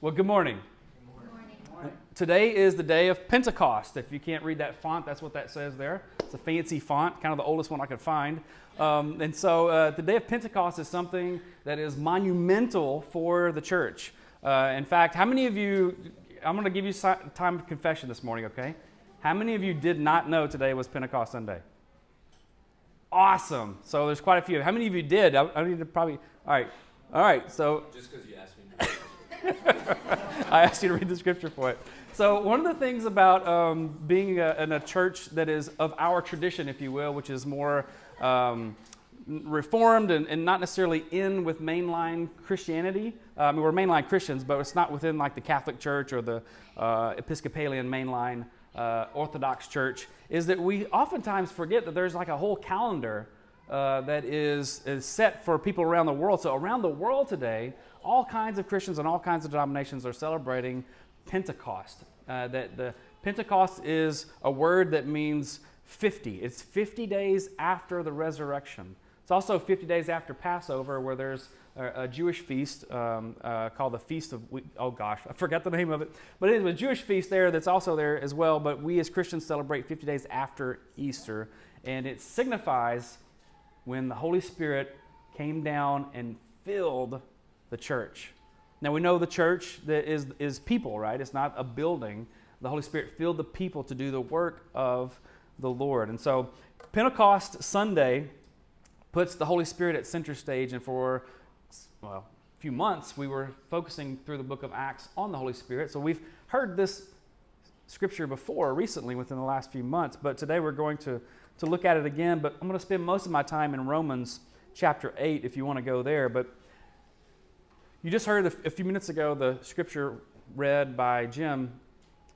Well, good morning. Today is the day of Pentecost. If you can't read that font, that's what that says there. It's a fancy font, kind of the oldest one I could find. Um, and so uh, the day of Pentecost is something that is monumental for the church. Uh, in fact, how many of you, I'm going to give you time of confession this morning, okay? How many of you did not know today was Pentecost Sunday? Awesome. So there's quite a few. How many of you did? I, I need to probably, all right. All right, so. Just because you asked me. I asked you to read the scripture for it. So, one of the things about um, being a, in a church that is of our tradition, if you will, which is more um, reformed and, and, not necessarily in with mainline Christianity. Mean, we're mainline Christians, but it's not within like the Catholic Church or the uh, Episcopalian mainline uh, Orthodox Church. Is that we oftentimes forget that there's like a whole calendar uh, that is, is set for people around the world. So, around the world today, all kinds of Christians and all kinds of denominations are celebrating Pentecost. Uh, that the Pentecost is a word that means 50. It's 50 days after the resurrection. It's also 50 days after Passover, where there's a, a Jewish feast um, uh, called the Feast of, oh gosh, I forgot the name of it. But it is a Jewish feast there that's also there as well. But we as Christians celebrate 50 days after Easter. And it signifies when the Holy Spirit came down and filled the church. Now we know the church is, is people, right? It's not a building. The Holy Spirit filled the people to do the work of the Lord. And so Pentecost Sunday puts the Holy Spirit at center stage, and for well, a few months we were focusing through the book of Acts on the Holy Spirit. So we've heard this scripture before recently within the last few months, but today we're going to, to look at it again. But I'm going to spend most of my time in Romans chapter 8 if you want to go there. But you just heard a few minutes ago the scripture read by Jim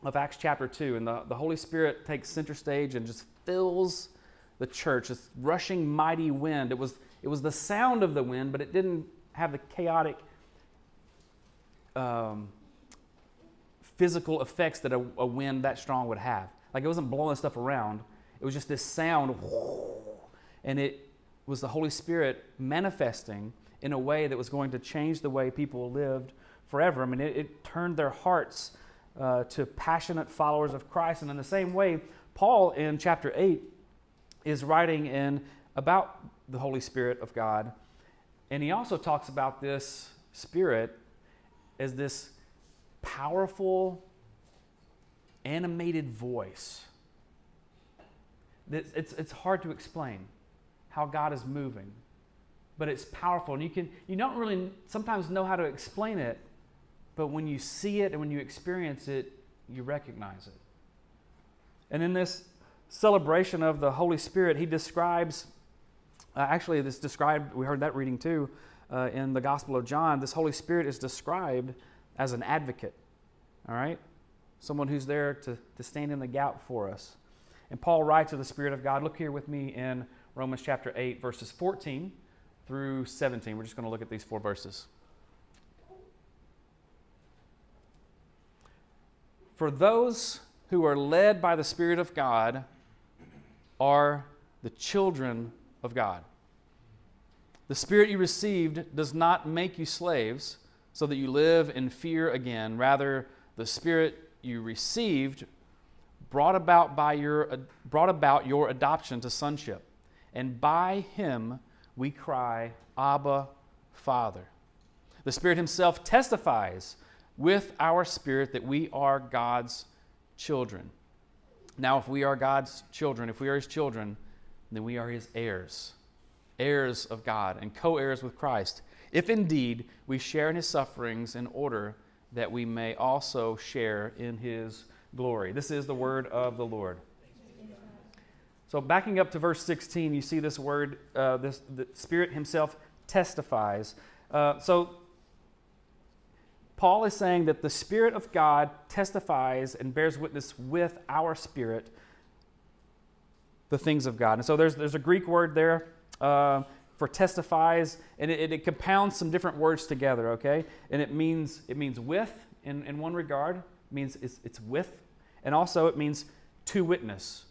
of Acts chapter 2, and the, the Holy Spirit takes center stage and just fills the church, this rushing mighty wind. It was, it was the sound of the wind, but it didn't have the chaotic um, physical effects that a, a, wind that strong would have. Like it wasn't blowing stuff around, it was just this sound, and it was the Holy Spirit manifesting in a way that was going to change the way people lived forever. I mean, it, it turned their hearts uh, to passionate followers of Christ. And in the same way, Paul in chapter 8 is writing in about the Holy Spirit of God. And he also talks about this Spirit as this powerful, animated voice. It's, it's, it's hard to explain how God is moving but it's powerful. And you can you don't really sometimes know how to explain it, but when you see it and when you experience it, you recognize it. And in this celebration of the Holy Spirit, he describes uh, actually this described we heard that reading too uh, in the Gospel of John. This Holy Spirit is described as an advocate. All right, someone who's there to, to stand in the gap for us. And Paul writes of the Spirit of God. Look here with me in Romans chapter 8, verses 14 through 17. We're just going to look at these four verses. For those who are led by the Spirit of God are the children of God. The Spirit you received does not make you slaves so that you live in fear again. Rather, the Spirit you received brought about, by your, brought about your adoption to sonship. And by him, we cry, Abba, Father. The Spirit Himself testifies with our spirit that we are God's children. Now, if we are God's children, if we are His children, then we are His heirs, heirs of God, and co heirs with Christ, if indeed we share in His sufferings in order that we may also share in His glory. This is the word of the Lord. So, backing up to verse 16, you see this word, uh, this, the Spirit Himself testifies. Uh, so, Paul is saying that the Spirit of God testifies and bears witness with our spirit the things of God. And so, there's, there's a Greek word there uh, for testifies, and it, it, compounds some different words together, okay? And it means, it means with in, in one regard, it means it's, it's with, and also it means to witness.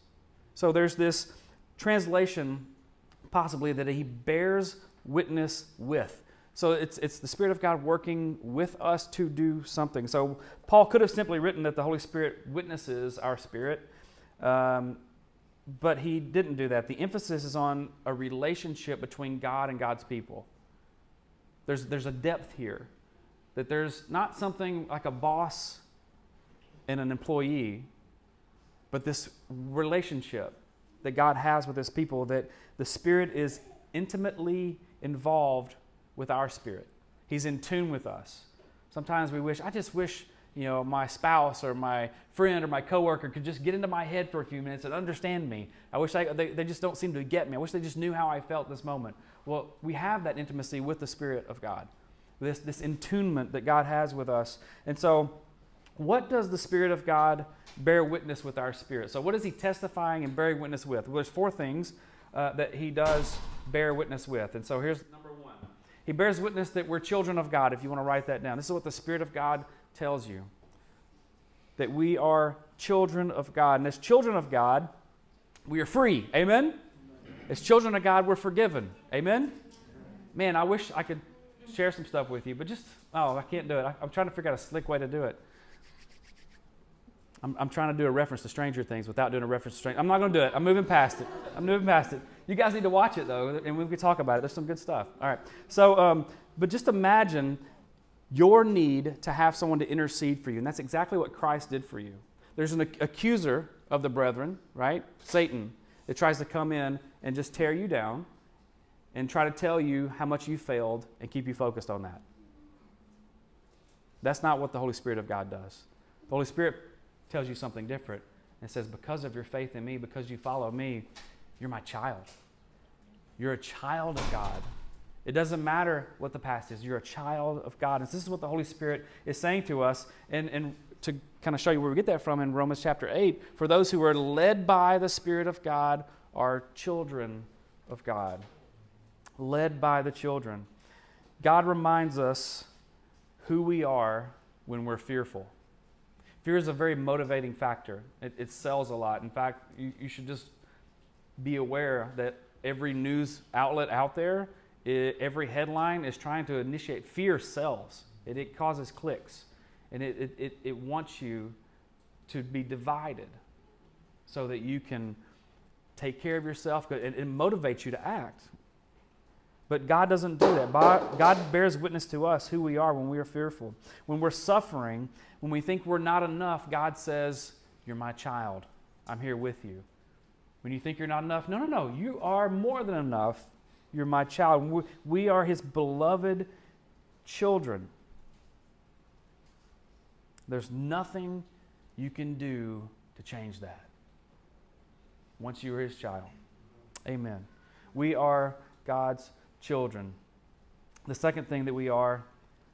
So there's this translation, possibly, that he bears witness with. So it's, it's the Spirit of God working with us to do something. So Paul could have simply written that the Holy Spirit witnesses our spirit, um, but he didn't do that. The emphasis is on a relationship between God and God's people. There's, there's a depth here, that there's not something like a boss and an employee, but this relationship that God has with his people, that the Spirit is intimately involved with our spirit. He's in tune with us. Sometimes we wish, I just wish, you know, my spouse or my friend or my coworker could just get into my head for a few minutes and understand me. I wish I, they, they just don't seem to get me. I wish they just knew how I felt this moment. Well, we have that intimacy with the Spirit of God, this, this intunement that God has with us. And so, what does the Spirit of God bear witness with our spirit? So, what is He testifying and bearing witness with? Well, there's four things uh, that He does bear witness with. And so, here's number one He bears witness that we're children of God, if you want to write that down. This is what the Spirit of God tells you that we are children of God. And as children of God, we are free. Amen? As children of God, we're forgiven. Amen? Man, I wish I could share some stuff with you, but just, oh, I can't do it. I, am trying to figure out a slick way to do it. I'm, I'm trying to do a reference to Stranger Things without doing a reference to Stranger I'm not going to do it. I'm moving past it. I'm moving past it. You guys need to watch it, though, and we can talk about it. There's some good stuff. All right. So, um, but just imagine your need to have someone to intercede for you. And that's exactly what Christ did for you. There's an accuser of the brethren, right? Satan, that tries to come in and just tear you down and try to tell you how much you failed and keep you focused on that. That's not what the Holy Spirit of God does. The Holy Spirit tells you something different and says, Because of your faith in me, because you follow me, you're my child. You're a child of God. It doesn't matter what the past is, you're a child of God. And this is what the Holy Spirit is saying to us. And, and to kind of show you where we get that from in Romans chapter 8, for those who are led by the Spirit of God are children of God. Led by the children. God reminds us who we are when we're fearful. Fear is a very motivating factor. It, it sells a lot. In fact, you, you, should just be aware that every news outlet out there, it, every headline is trying to initiate fear sells. It, it causes clicks. And it, it, it wants you to be divided so that you can take care of yourself. It, it motivates you to act. But God doesn't do that. God bears witness to us who we are when we are fearful. When we're suffering, when we think we're not enough, God says, You're my child. I'm here with you. When you think you're not enough, no, no, no. You are more than enough. You're my child. We are His beloved children. There's nothing you can do to change that once you are His child. Amen. We are God's children. The second thing that we are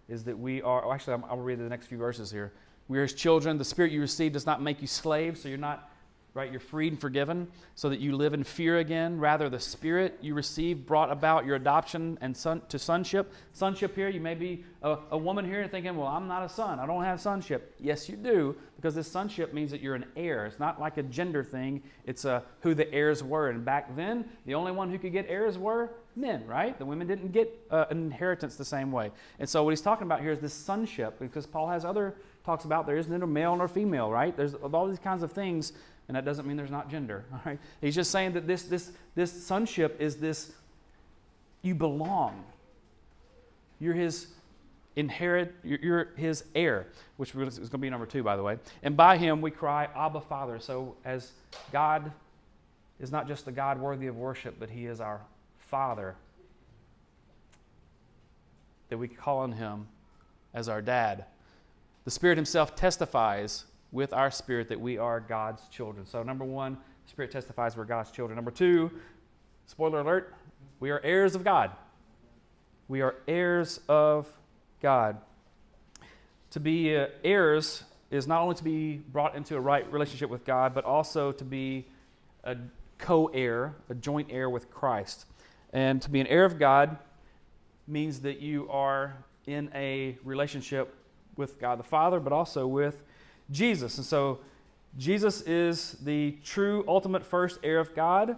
is that we are, oh, actually, I'll read the next few verses here. We are his children. The spirit you receive does not make you slaves, so you're not, right? You're freed and forgiven, so that you live in fear again. Rather, the spirit you receive brought about your adoption and son, to sonship. Sonship here, you may be a, a woman here thinking, well, I'm not a son. I don't have sonship. Yes, you do, because this sonship means that you're an heir. It's not like a gender thing, it's a, who the heirs were. And back then, the only one who could get heirs were men, right? The women didn't get uh, an inheritance the same way. And so what he's talking about here is this sonship, because Paul has other talks about there isn't a male nor female, right? There's all these kinds of things, and that doesn't mean there's not gender, all right? He's just saying that this, this, this sonship is this, you belong. You're his inherit, you're, you're his heir, which is going to be number two, by the way. And by him we cry, Abba, Father. So as God is not just the God worthy of worship, but he is our Father, that we call on Him as our dad. The Spirit Himself testifies with our spirit that we are God's children. So, number one, Spirit testifies we're God's children. Number two, spoiler alert, we are heirs of God. We are heirs of God. To be uh, heirs is not only to be brought into a right relationship with God, but also to be a co heir, a joint heir with Christ. And to be an heir of God means that you are in a relationship with God the Father, but also with Jesus. And so Jesus is the true ultimate first heir of God,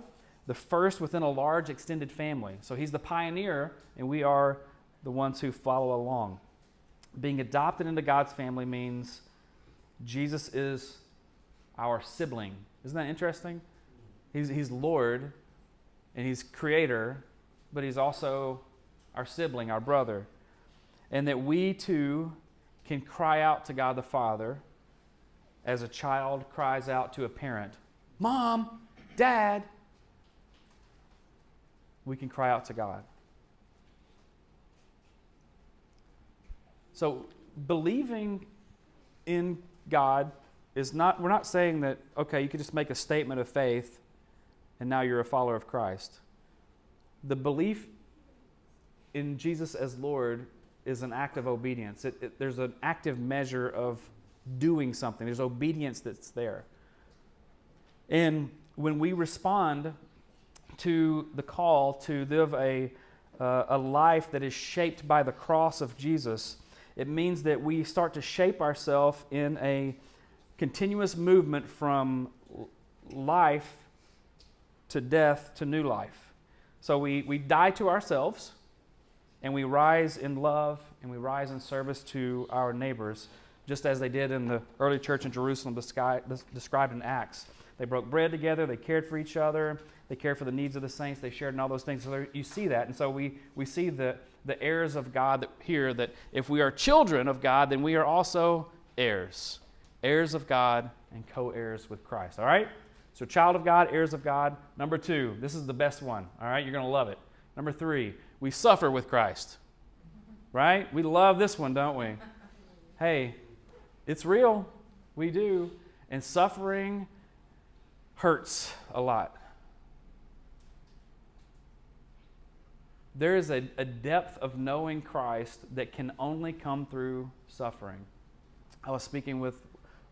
the first within a large extended family. So he's the pioneer, and we are the ones who follow along. Being adopted into God's family means Jesus is our sibling. Isn't that interesting? He's, he's Lord and He's Creator, but He's also our sibling, our brother. And that we too can cry out to God the Father as a child cries out to a parent Mom, Dad. We can cry out to God. So, believing in God is not, we're not saying that, okay, you can just make a statement of faith and now you're a follower of Christ. The belief in Jesus as Lord is an act of obedience. It, it, there's an active measure of doing something, there's obedience that's there. And when we respond to the call to live a, uh, a life that is shaped by the cross of Jesus, it means that we start to shape ourselves in a continuous movement from life to death to new life. So we, we die to ourselves and we rise in love and we rise in service to our neighbors, just as they did in the early church in Jerusalem described in Acts. They broke bread together, they cared for each other, they cared for the needs of the saints, they shared in all those things. So you see that. And so we, we see the, the heirs of God that, here that if we are children of God, then we are also heirs. Heirs of God and co heirs with Christ. All right? So, child of God, heirs of God. Number two, this is the best one. All right? You're going to love it. Number three, we suffer with Christ. Right? We love this one, don't we? Hey, it's real. We do. And suffering hurts a lot. There is a, a depth of knowing Christ that can only come through suffering. I was speaking with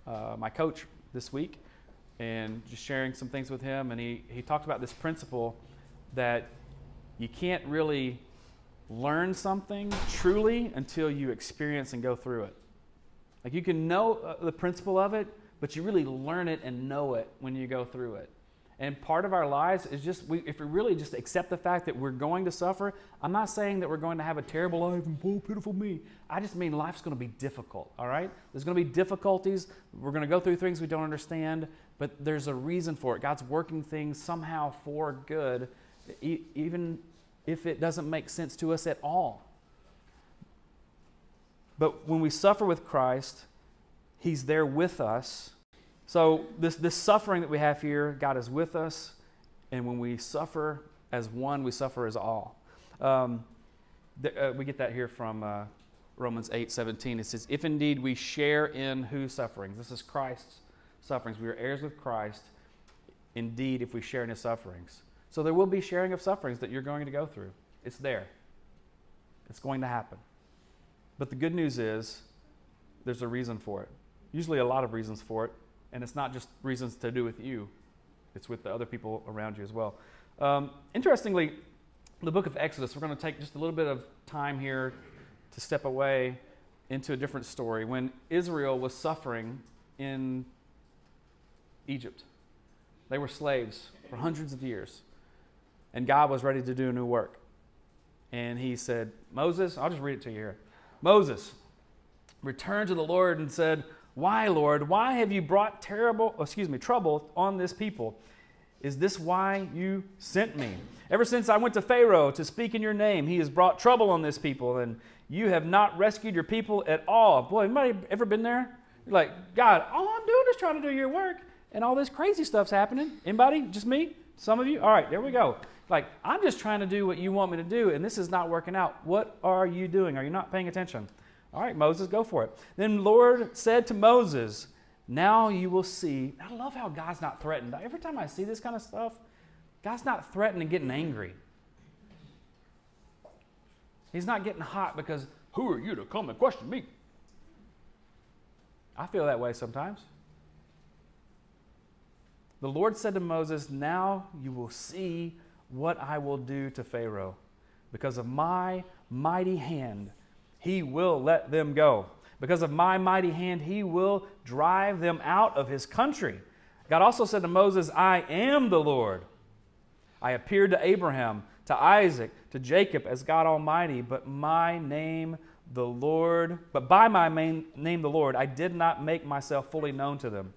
uh, my coach this week and just sharing some things with him, and he, he talked about this principle that you can't really learn something truly until you experience and go through it. Like you can know uh, the principle of it, but you really learn it and know it when you go through it. And part of our lives is just, we, if we really just accept the fact that we're going to suffer, I'm not saying that we're going to have a terrible life and oh, pitiful me. I just mean life's going to be difficult, all right? There's going to be difficulties. We're going to go through things we don't understand, but there's a reason for it. God's working things somehow for good, even if it doesn't make sense to us at all. But when we suffer with Christ, He's there with us. So, this, this suffering that we have here, God is with us. And when we suffer as one, we suffer as all. Um, the, uh, we get that here from uh, Romans 8 17. It says, If indeed we share in whose sufferings? This is Christ's sufferings. We are heirs with Christ, indeed, if we share in his sufferings. So there will be sharing of sufferings that you're going to go through. It's there, it's going to happen. But the good news is there's a reason for it. Usually, a lot of reasons for it. And it's not just reasons to do with you, it's with the other people around you as well. Um, interestingly, the book of Exodus, we're going to take just a little bit of time here to step away into a different story. When Israel was suffering in Egypt, they were slaves for hundreds of years, and God was ready to do a new work. And he said, Moses, I'll just read it to you here. Moses returned to the Lord and said, Why, Lord? Why have you brought terrible, excuse me, trouble on this people? Is this why you sent me? Ever since I went to Pharaoh to speak in your name, he has brought trouble on this people, and you have not rescued your people at all. Boy, anybody ever been there? You're like, God, all I'm doing is trying to do your work, and all this crazy stuff's happening. Anybody? Just me? Some of you? All right, there we go. Like, I'm just trying to do what you want me to do, and this is not working out. What are you doing? Are you not paying attention? All right, Moses, go for it. Then Lord said to Moses, Now you will see. I love how God's not threatened. Every time I see this kind of stuff, God's not threatened and getting angry. He's not getting hot because, Who are you to come and question me? I feel that way sometimes. The Lord said to Moses, Now you will see what I will do to Pharaoh. Because of my mighty hand, he will let them go. Because of my mighty hand, he will drive them out of his country. God also said to Moses, I am the Lord. I appeared to Abraham, to Isaac, to Jacob as God Almighty, but my name the Lord, but by my name the Lord, I did not make myself fully known to them.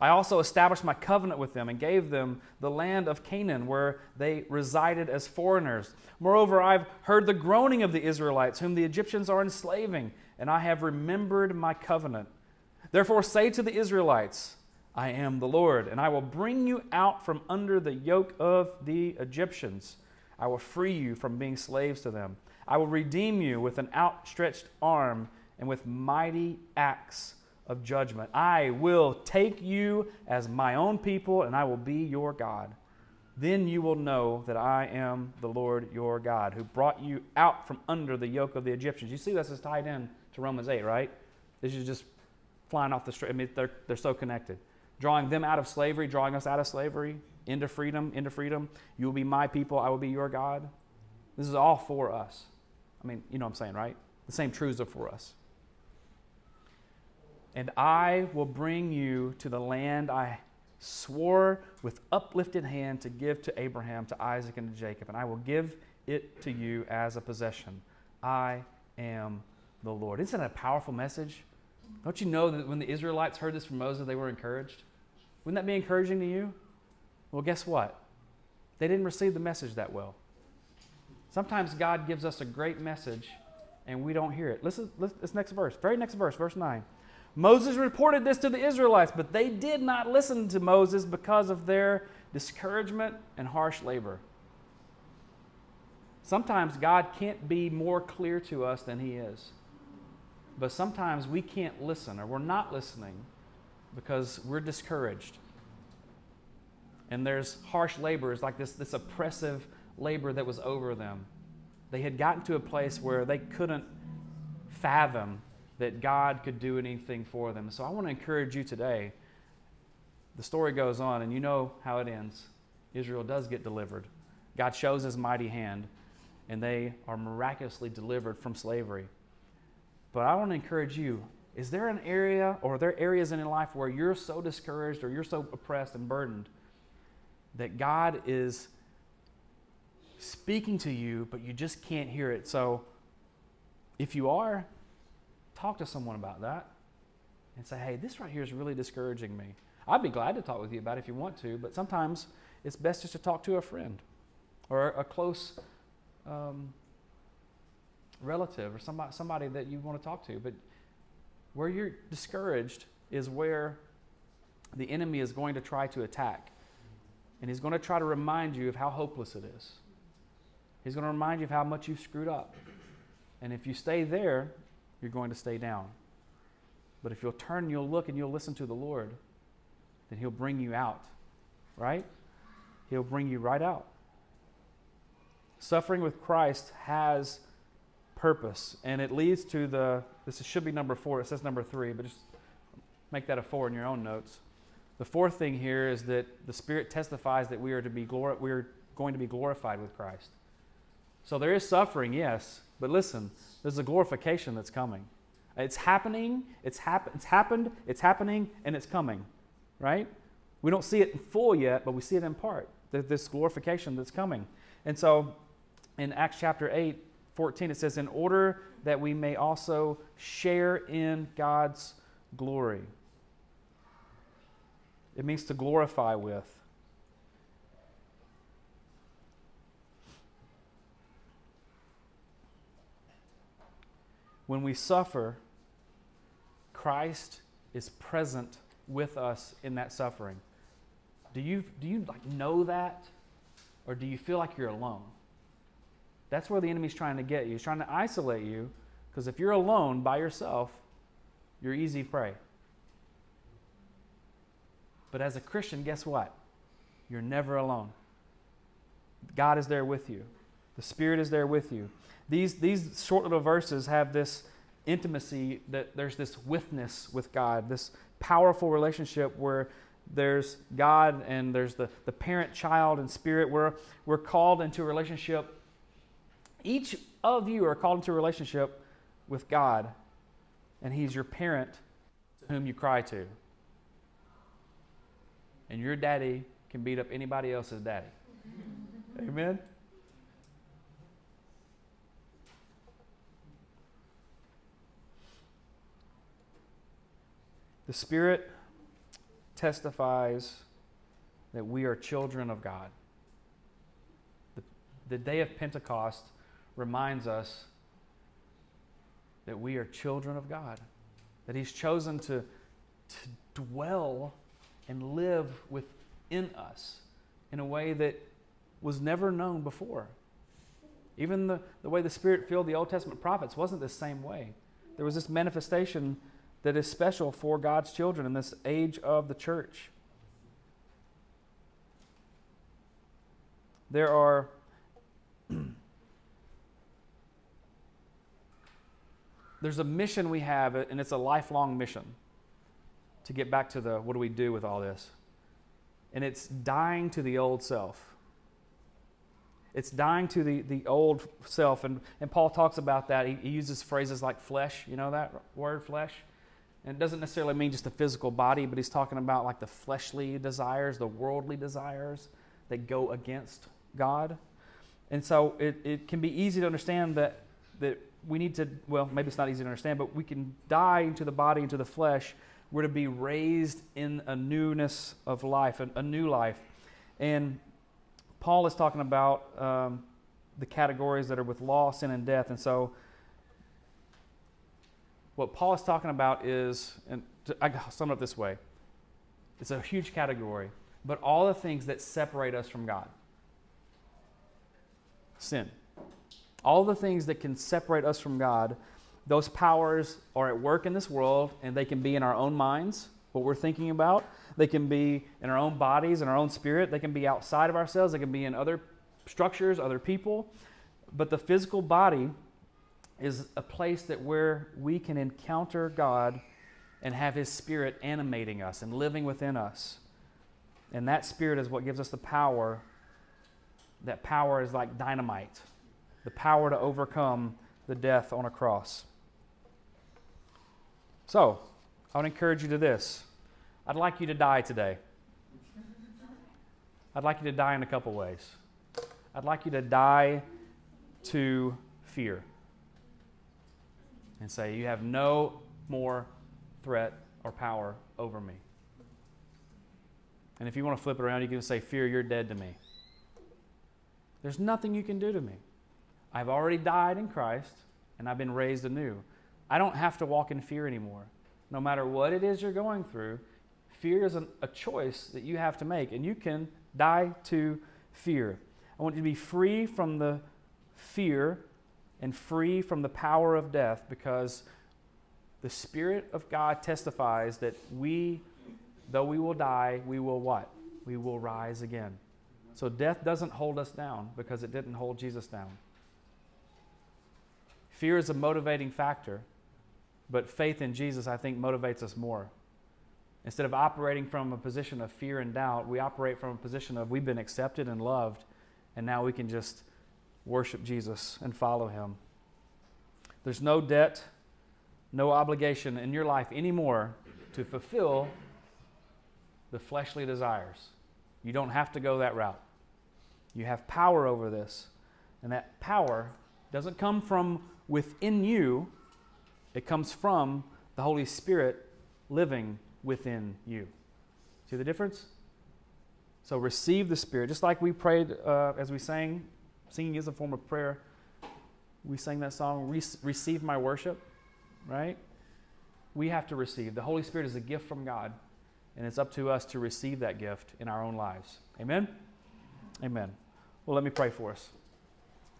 I also established my covenant with them and gave them the land of Canaan where they resided as foreigners. Moreover, I've heard the groaning of the Israelites, whom the Egyptians are enslaving, and I have remembered my covenant. Therefore, say to the Israelites, I am the Lord, and I will bring you out from under the yoke of the Egyptians. I will free you from being slaves to them. I will redeem you with an outstretched arm and with mighty acts of judgment. I will take you as my own people, and I will be your God. Then you will know that I am the Lord your God, who brought you out from under the yoke of the Egyptians. You see, this is tied in to Romans 8, right? This is just flying off the street. I mean, they're, they're so connected. Drawing them out of slavery, drawing us out of slavery, into freedom, into freedom. You will be my people, I will be your God. This is all for us. I mean, you know what I'm saying, right? The same truths are for us. And I will bring you to the land I swore with uplifted hand to give to Abraham, to Isaac, and to Jacob, and I will give it to you as a possession. I am the Lord. Isn't that a powerful message? Don't you know that when the Israelites heard this from Moses, they were encouraged? Wouldn't that be encouraging to you? Well, guess what? They didn't receive the message that well. Sometimes God gives us a great message and we don't hear it. Listen, listen this next verse, very next verse, verse 9. Moses reported this to the Israelites, but they did not listen to Moses because of their discouragement and harsh labor. Sometimes God can't be more clear to us than He is. But sometimes we can't listen or we're not listening because we're discouraged. And there's harsh labor, it's like this, this oppressive labor that was over them. They had gotten to a place where they couldn't fathom that God could do anything for them. So I want to encourage you today. The story goes on, and you know how it ends. Israel does get delivered. God shows his mighty hand, and they are miraculously delivered from slavery. But I want to encourage you is there an area or are there areas in your life where you're so discouraged or you're so oppressed and burdened that God is speaking to you, but you just can't hear it? So if you are, talk to someone about that and say, hey, this right here is really discouraging me. I'd be glad to talk with you about it if you want to, but sometimes it's best just to talk to a friend or a close um, relative or somebody, somebody that you want to talk to. But where you're discouraged is where the enemy is going to try to attack. And he's going to try to remind you of how hopeless it is. He's going to remind you of how much you've screwed up. And if you stay there, you're going to stay down. But if you'll turn and you'll look and you'll listen to the Lord, then He'll bring you out, right? He'll bring you right out. Suffering with Christ has purpose, and it leads to the, this should be number four, it says number three, but just make that a four in your own notes. The fourth thing here is that the Spirit testifies that we are to be we are going to be glorified with Christ. So there is suffering, yes, but listen, there's a glorification that's coming. It's happening, it's, hap- it's happened, it's happening, and it's coming, right? We don't see it in full yet, but we see it in part. This glorification that's coming. And so in Acts chapter 8, 14, it says, In order that we may also share in God's glory. It means to glorify with. When we suffer, Christ is present with us in that suffering. Do you, do you like know that? Or do you feel like you're alone? That's where the enemy's trying to get you. He's trying to isolate you because if you're alone by yourself, you're easy prey. But as a Christian, guess what? You're never alone. God is there with you. The Spirit is there with you. These, these short little verses have this intimacy that there's this withness with God, this powerful relationship where there's God and there's the, the parent, child, and spirit. We're, we're called into a relationship. Each of you are called into a relationship with God, and He's your parent to whom you cry to. And your daddy can beat up anybody else's daddy. Amen? The Spirit testifies that we are children of God. The, the day of Pentecost reminds us that we are children of God, that He's chosen to, to dwell and live within us in a way that was never known before. Even the, the way the Spirit filled the Old Testament prophets wasn't the same way. There was this manifestation that is special for God's children in this age of the church. There are there's a mission we have, and it's a lifelong mission to get back to the what do we do with all this? And it's dying to the old self. It's dying to the, the old self. And, and Paul talks about that. He, he uses phrases like flesh. You know that word, flesh? And it doesn't necessarily mean just the physical body, but he's talking about like the fleshly desires, the worldly desires that go against God. And so it, it can be easy to understand that, that we need to, well, maybe it's not easy to understand, but we can die into the body, into the flesh. We're to be raised in a newness of life, a, a new life. And Paul is talking about um, the categories that are with law, sin, and death. And so what Paul is talking about is, and I sum it up this way it's a huge category, but all the things that separate us from God sin all the things that can separate us from God, those powers are at work in this world, and they can be in our own minds, what we're thinking about. They can be in our own bodies, in our own spirit. They can be outside of ourselves. They can be in other structures, other people. But the physical body is a place that where we can encounter God and have His Spirit animating us and living within us. And that Spirit is what gives us the power. That power is like dynamite the power to overcome the death on a cross. So, I would encourage you to this. I'd like you to die today. I'd like you to die in a couple ways. I'd like you to die to fear and say, You have no more threat or power over me. And if you want to flip it around, you can say, Fear, you're dead to me. There's nothing you can do to me. I've already died in Christ and I've been raised anew. I don't have to walk in fear anymore. No matter what it is you're going through, fear is an, a choice that you have to make, and you can die to fear. I want you to be free from the fear and free from the power of death because the Spirit of God testifies that we, though we will die, we will what? We will rise again. So death doesn't hold us down because it didn't hold Jesus down. Fear is a motivating factor, but faith in Jesus, I think, motivates us more. Instead of operating from a position of fear and doubt, we operate from a position of we've been accepted and loved, and now we can just worship Jesus and follow him. There's no debt, no obligation in your life anymore to fulfill the fleshly desires. You don't have to go that route. You have power over this, and that power doesn't come from within you, it comes from the Holy Spirit living within you. See the difference? So receive the Spirit. Just like we prayed uh, as we sang, singing is a form of prayer. We sang that song, Re- Receive My Worship, right? We have to receive. The Holy Spirit is a gift from God, and it's up to us to receive that gift in our own lives. Amen? Amen. Well, let me pray for us.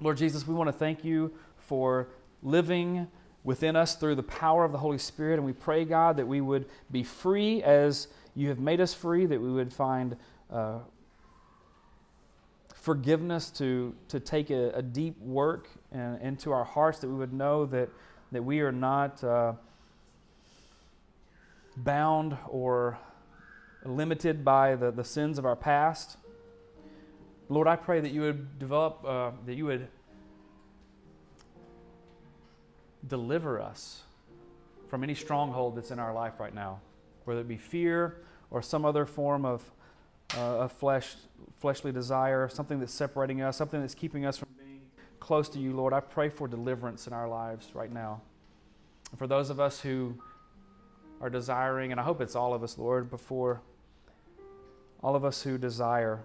Lord Jesus, we want to thank you for living within us through the power of the Holy Spirit. And we pray, God, that we would be free as you have made us free, that we would find uh, forgiveness to, to take a, a deep work in, into our hearts, that we would know that, that we are not uh, bound or limited by the, the sins of our past. Lord, I pray that you would develop, uh, that you would deliver us from any stronghold that's in our life right now, whether it be fear or some other form of, uh, flesh, fleshly desire, something that's separating us, something that's keeping us from being close to you, Lord. I pray for deliverance in our lives right now. And for those of us who are desiring, and I hope it's all of us, Lord, before all of us who desire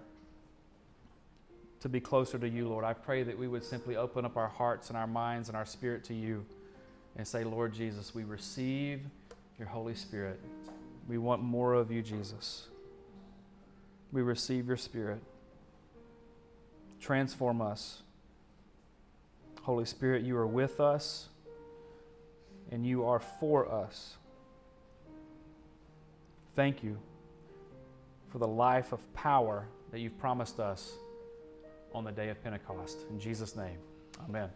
to be closer to you, Lord, I pray that we would simply open up our hearts and our minds and our spirit to you and say, Lord Jesus, we receive your Holy Spirit. We want more of you, Jesus. We receive your Spirit. Transform us. Holy Spirit, you are with us and you are for us. Thank you for the life of power that you've promised us on the day of Pentecost. In Jesus' name, amen.